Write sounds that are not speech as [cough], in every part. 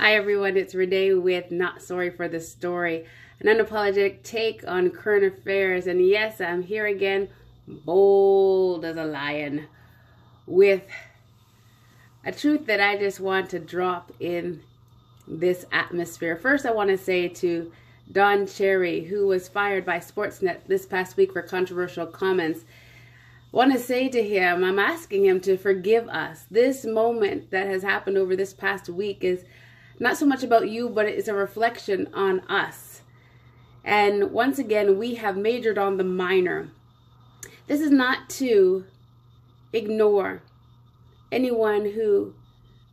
Hi everyone, it's Renae with Not Sorry for the Story, an unapologetic take on current affairs. And yes, I'm here again, bold as a lion, with a truth that I just want to drop in this atmosphere. First, I want to say to Don Cherry, who was fired by Sportsnet this past week for controversial comments, I want to say to him, I'm asking him to forgive us. This moment that has happened over this past week is not so much about you, but it's a reflection on us. And once again, we have majored on the minor. This is not to ignore anyone who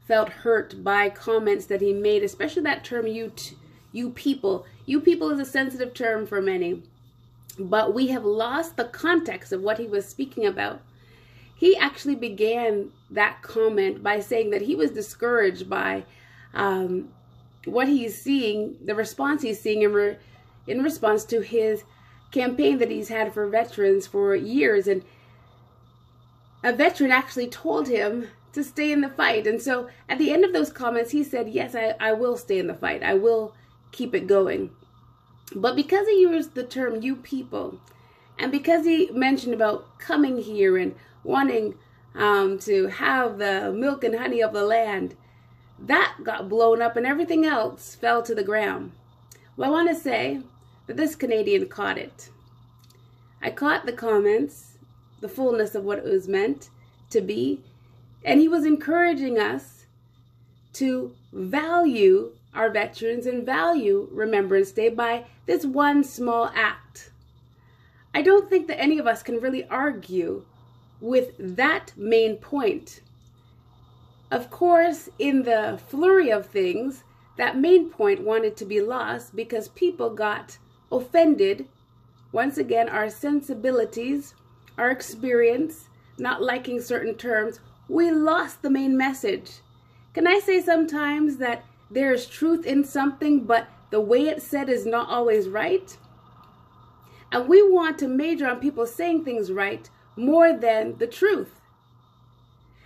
felt hurt by comments that he made, especially that term you you people. You people is a sensitive term for many. But we have lost the context of what he was speaking about. He actually began that comment by saying that he was discouraged by um, what he's seeing, the response he's seeing in, re in response to his campaign that he's had for veterans for years. And a veteran actually told him to stay in the fight. And so at the end of those comments, he said, Yes, I, I will stay in the fight. I will keep it going. But because he used the term you people, and because he mentioned about coming here and wanting um, to have the milk and honey of the land, that got blown up and everything else fell to the ground. Well, I want to say that this Canadian caught it. I caught the comments, the fullness of what it was meant to be, and he was encouraging us to value our veterans and value Remembrance Day by this one small act. I don't think that any of us can really argue with that main point. Of course, in the flurry of things, that main point wanted to be lost because people got offended. Once again, our sensibilities, our experience, not liking certain terms, we lost the main message. Can I say sometimes that there is truth in something, but the way it's said is not always right? And we want to major on people saying things right more than the truth.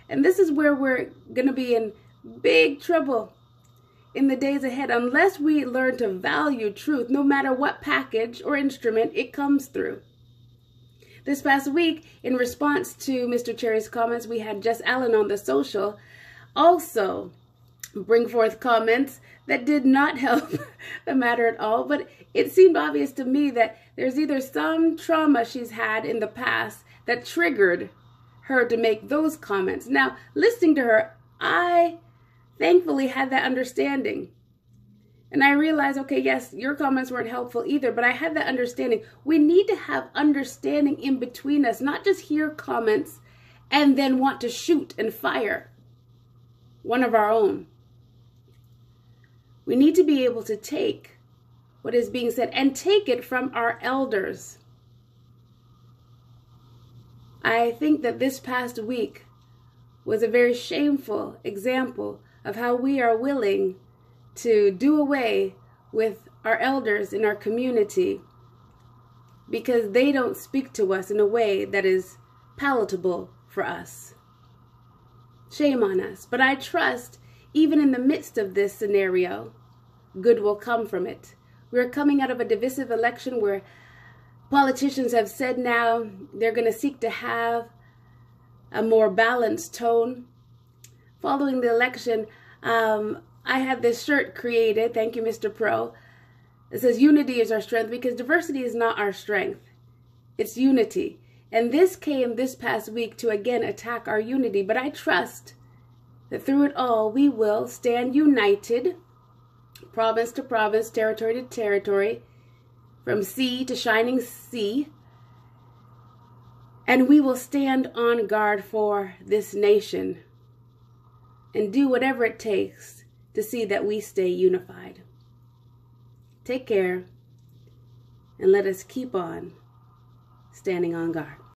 And this is where we're going to be in big trouble in the days ahead unless we learn to value truth no matter what package or instrument it comes through. This past week, in response to Mr. Cherry's comments, we had Jess Allen on the social also bring forth comments that did not [laughs] help the matter at all. But it seemed obvious to me that there's either some trauma she's had in the past that triggered her to make those comments. Now, listening to her, I thankfully had that understanding. And I realized, okay, yes, your comments weren't helpful either, but I had that understanding. We need to have understanding in between us, not just hear comments and then want to shoot and fire one of our own. We need to be able to take what is being said and take it from our elders. I think that this past week was a very shameful example of how we are willing to do away with our elders in our community because they don't speak to us in a way that is palatable for us. Shame on us. But I trust, even in the midst of this scenario, good will come from it. We're coming out of a divisive election where Politicians have said now they're going to seek to have a more balanced tone. Following the election, um, I had this shirt created. Thank you, Mr. Pro. It says unity is our strength because diversity is not our strength. It's unity. And this came this past week to again attack our unity. But I trust that through it all, we will stand united, province to province, territory to territory, from sea to shining sea. And we will stand on guard for this nation and do whatever it takes to see that we stay unified. Take care and let us keep on standing on guard.